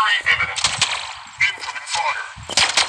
Victory imminent. Incoming fire.